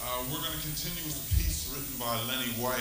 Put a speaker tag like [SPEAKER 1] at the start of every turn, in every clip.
[SPEAKER 1] Uh, we're going to continue with a piece written by Lenny White,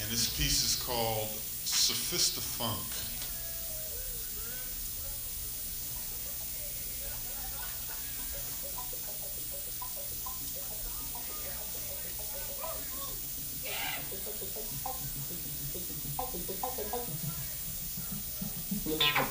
[SPEAKER 1] and this piece is called Sofistifunk.
[SPEAKER 2] Yeah.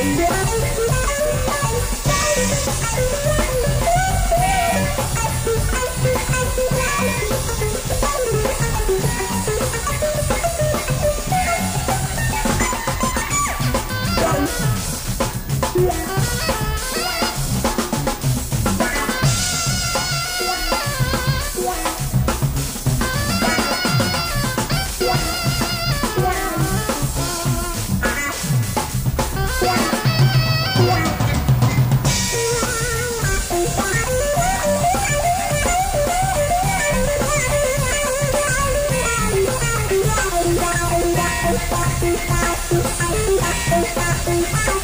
[SPEAKER 2] Yeah. Thank you.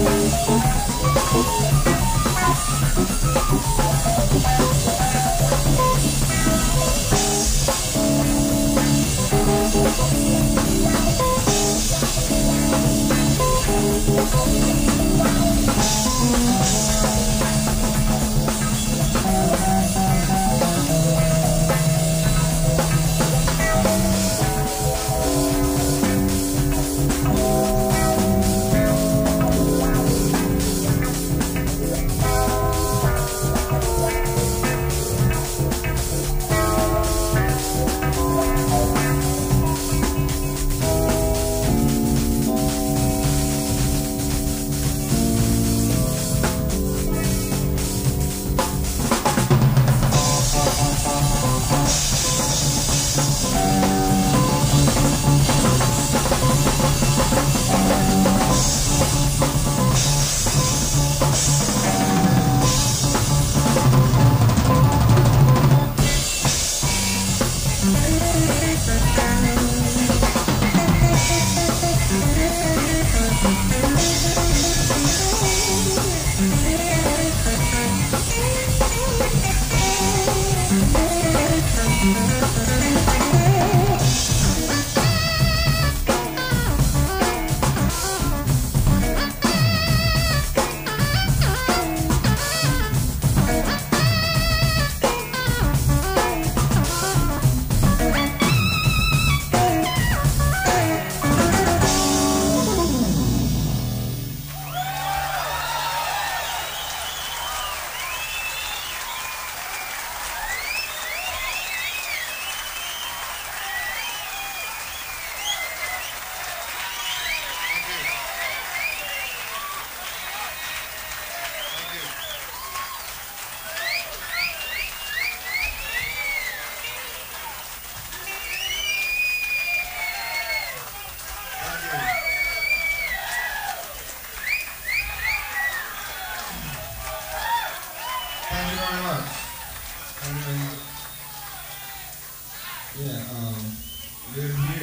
[SPEAKER 2] Música don't